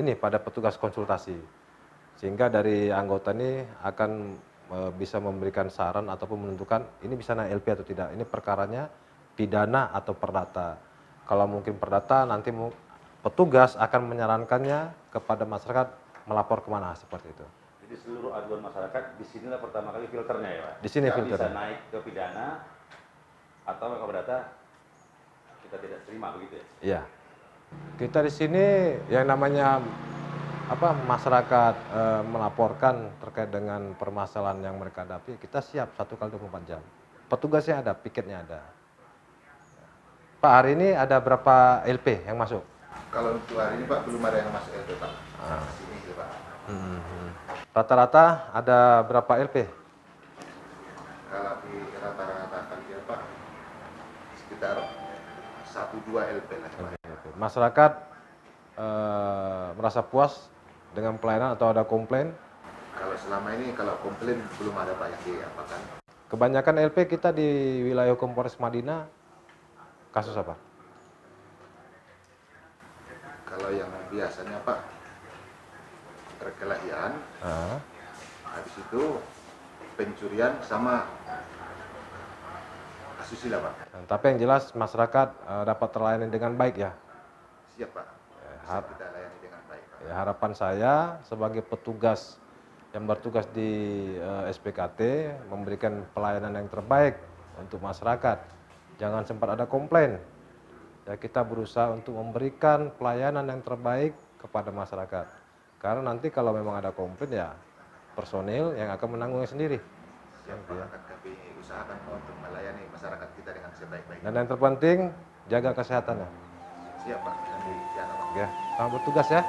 ini pada petugas konsultasi. Sehingga dari anggota ini akan e, bisa memberikan saran ataupun menentukan ini bisa naik LP atau tidak. Ini perkaranya pidana atau perdata. Kalau mungkin perdata nanti petugas akan menyarankannya kepada masyarakat melapor ke mana seperti itu. Jadi seluruh aduan masyarakat di sinilah pertama kali filternya ya Pak? Di sini filter bisa naik ke pidana atau ke perdata kita tidak terima begitu ya? Iya kita di sini yang namanya apa masyarakat e, melaporkan terkait dengan permasalahan yang mereka hadapi, kita siap satu kali 24 jam. Petugasnya ada, piketnya ada. Pak, hari ini ada berapa LP yang masuk? Kalau untuk hari ini Pak belum ada yang masuk LP Pak. Ah. Sini Pak. Hmm. Rata-rata ada berapa LP? Kalau di rata-rata kali Pak sekitar satu dua LP lah. Pak masyarakat e, merasa puas dengan pelayanan atau ada komplain? Kalau selama ini kalau komplain belum ada Pak yang diapakan. Kebanyakan LP kita di wilayah hukum Polres Madinah kasus apa? Kalau yang biasanya Pak perkelahian, uh. habis itu pencurian sama asusila Pak. Nah, tapi yang jelas masyarakat uh, dapat terlayani dengan baik ya? Siap Pak. Ya, kita layani dengan baik Pak. Ya, harapan saya sebagai petugas yang bertugas di uh, eh, SPKT memberikan pelayanan yang terbaik untuk masyarakat. Jangan sempat ada komplain. Ya, kita berusaha untuk memberikan pelayanan yang terbaik kepada masyarakat. Karena nanti kalau memang ada komplain ya personil yang akan menanggungnya sendiri. Siap, Pak. Ya. kami usahakan untuk melayani masyarakat kita dengan sebaik-baiknya. Dan yang terpenting jaga kesehatannya. Siap Pak. Ya, selamat bertugas ya.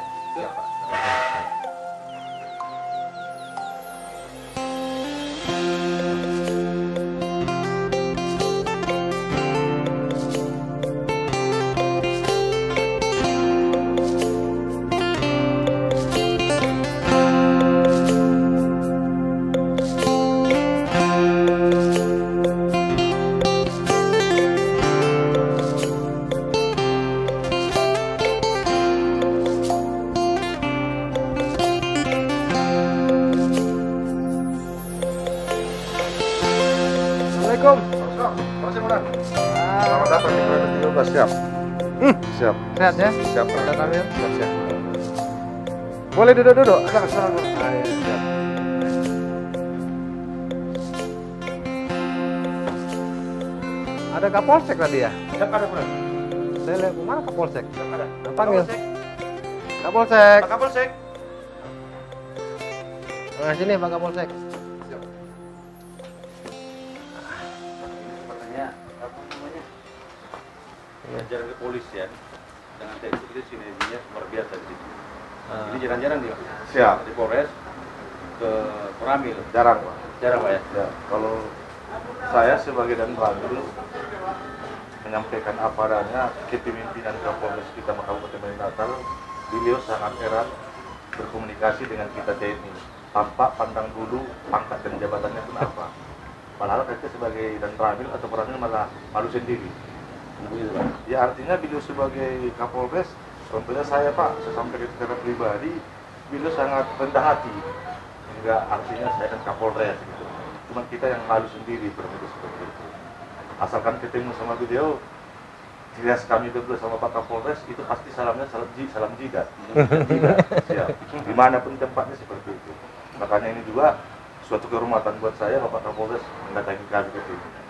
Siap. Hmm. Siap. Sehat ya? Siap. Ada Kamil? Siap, siap. Boleh duduk-duduk? Agak sana. Ayo, siap. Ada Kapolsek tadi ya? Siap ada, Bro. Saya lihat mana Kapolsek? Siap ada. Panggil. Kapolsek. Pak Kapolsek. Nah, sini Pak Kapolsek. Jalan kepolisian dengan TNI itu sinerginya luar biasa di sini. Uh. Ini jarang-jarang dia. Siap. Dari Polres ke Peramil. Jarang pak. Jarang pak ya. ya. Kalau saya sebagai dan Peramil menyampaikan apa adanya kepemimpinan Kapolres kita Kabupaten Natal, beliau sangat erat berkomunikasi dengan kita TNI tanpa pandang bulu pangkat dan jabatannya pun apa. Padahal kita sebagai dan Ramil atau Peramil malah malu sendiri Ya artinya beliau sebagai Kapolres, tentunya saya Pak, saya sampaikan secara pribadi, beliau sangat rendah hati. Enggak artinya saya kan Kapolres gitu. Cuma kita yang malu sendiri bermutu seperti itu. Asalkan ketemu sama beliau, jelas kami berdua sama Pak Kapolres itu pasti salamnya salam ji, salam jidat. Siap. Di mana pun tempatnya seperti itu. Makanya ini juga suatu kehormatan buat saya Bapak Kapolres mendatangi kami ke sini.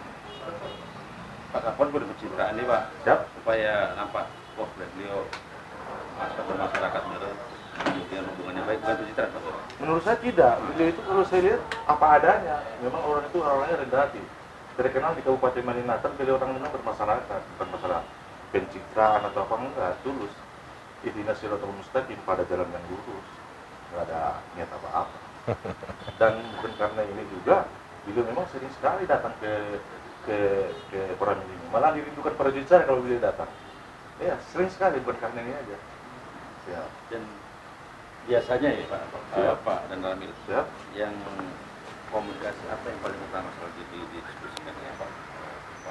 Pak Kapol boleh pencitraan nih Pak, Siap. supaya nampak wah beliau masuk ke masyarakat menurut kemudian hubungannya baik bukan pencitraan Pak. Menurut saya tidak, beliau itu kalau saya lihat apa adanya, memang orang itu orangnya rendah hati. Terkenal di Kabupaten Malinatan, beliau orang memang bermasyarakat, bukan masalah pencitraan atau apa enggak, tulus. Ihdinas siratal mustaqim pada jalan yang lurus, nggak ada niat apa-apa. Dan bukan karena ini juga, beliau memang sering sekali datang ke ke ke Koran ini. Malah dirindukan para jutaan kalau beliau datang. Ya, sering sekali bukan karena ini aja. Ya. Dan biasanya ya Pak, Siap. Pak dan Ramil, Siap. yang komunikasi apa yang paling utama soal di, di, diskusikan dengan Pak?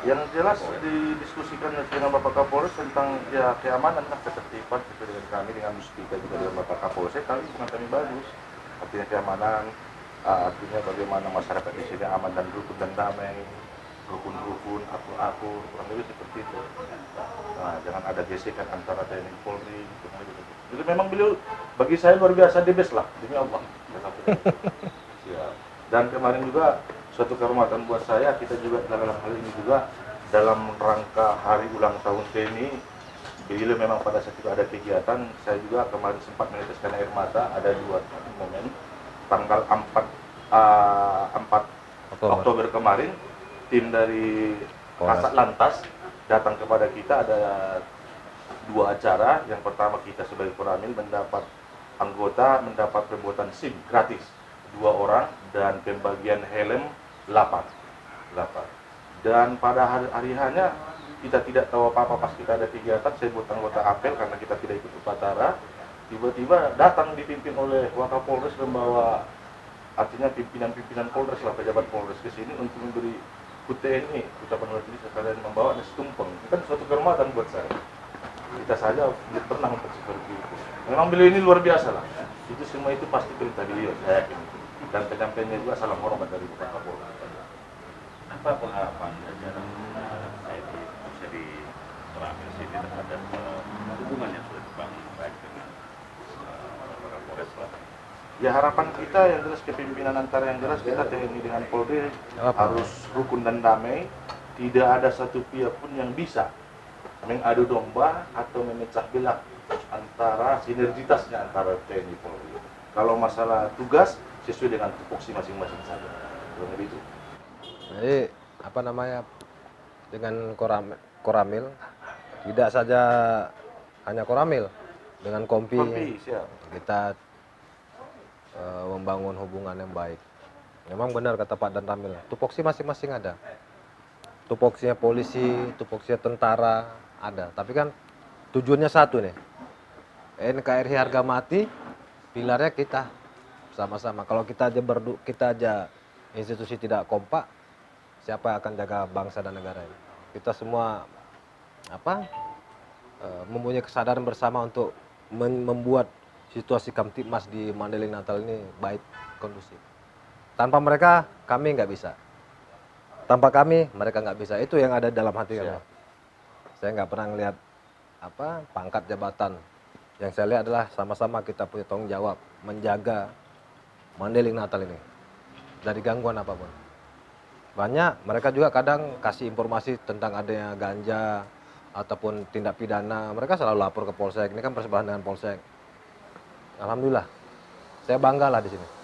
Yang jelas didiskusikan dengan Bapak Kapolres tentang ya keamanan lah, ketertiban sesuai dengan kami dengan Muspika juga dengan Bapak Kapolres. Kami bukan kami bagus. Artinya keamanan, ah, artinya bagaimana masyarakat di sini aman dan rukun dan damai, rukun-rukun, akur-akur, kurang lebih seperti itu. Nah, jangan ada gesekan antara TNI Polri. kurang lebih seperti itu. Jadi memang beliau bagi saya luar biasa the best lah demi Allah. Siap. Dan kemarin juga suatu kehormatan buat saya kita juga dalam hal ini juga dalam rangka hari ulang tahun TNI beliau memang pada saat itu ada kegiatan saya juga kemarin sempat meneteskan air mata ada dua momen tanggal 4 ah, 4 Oktober. Oktober kemarin tim dari. Kasat Lantas datang kepada kita ada dua acara. Yang pertama kita sebagai Koramil mendapat anggota mendapat pembuatan SIM gratis. Dua orang dan pembagian helm 8 8 dan pada hari, hari hanya kita tidak tahu apa-apa. Pas kita ada kegiatan saya buat anggota apel karena kita tidak ikut upacara. Tiba-tiba datang dipimpin oleh Wakapolres membawa artinya pimpinan-pimpinan Polres lah pejabat Polres ke sini untuk memberi HUT TNI ucapan wajib sekalian membawa nasi tumpeng. Itu kan suatu kehormatan buat saya. Kita saja tidak pernah untuk seperti itu. Memang beliau ini luar biasa lah. Itu semua itu pasti perintah beliau saya yakin. Dan penyampaiannya juga salam hormat dari Bapak Kapolres Apa pengharapan TNI bisa di terakhir sini terhadap eh, hubungan yang sudah dibangun baik dengan eh, Kapolres lah. Ya harapan kita yang jelas kepemimpinan antara yang jelas kita TNI dengan Polri harus rukun dan damai. Tidak ada satu pihak pun yang bisa mengadu domba atau memecah belah antara sinergitasnya antara TNI Polri. Kalau masalah tugas sesuai dengan tupoksi masing-masing saja. Kurang lebih itu. Jadi apa namanya dengan koram, koramil tidak saja hanya koramil dengan kompi, Kompi, siap. kita eh, membangun hubungan yang baik. Memang benar kata Pak Dan Ramil, tupoksi masing-masing ada. Tupoksinya polisi, tupoksinya tentara ada. Tapi kan tujuannya satu nih. NKRI harga mati, pilarnya kita sama-sama. Kalau kita aja berdu, kita aja institusi tidak kompak, siapa yang akan jaga bangsa dan negara ini? Kita semua apa eh, mempunyai kesadaran bersama untuk membuat situasi Kamtipmas di Mandailing Natal ini baik kondusif. Tanpa mereka kami nggak bisa. Tanpa kami mereka nggak bisa. Itu yang ada dalam hati. Siap. Saya nggak pernah ngelihat apa pangkat jabatan. Yang saya lihat adalah sama-sama kita punya tanggung jawab menjaga Mandailing Natal ini dari gangguan apa pun. Banyak mereka juga kadang kasih informasi tentang adanya ganja ataupun tindak pidana. Mereka selalu lapor ke polsek. Ini kan bersebelahan dengan polsek. Alhamdulillah, saya bangga lah di sini.